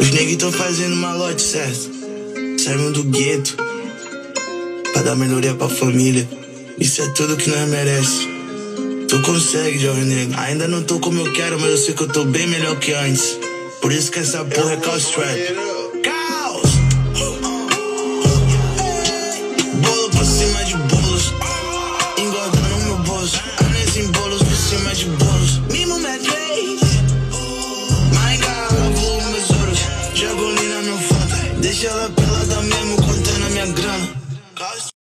Os negros tão fazendo malote, certo? Saímos do gueto pra dar melhoria pra família. Isso é tudo que nós merece. Tu consegue, jovem negro. Ainda não tô como eu quero, mas eu sei que eu tô bem melhor que antes. Por isso que essa porra é caos trap. Bolo pra cima de bolos, engordando meu bolso. meu. Deixa ela pelada mesmo contando a minha grana.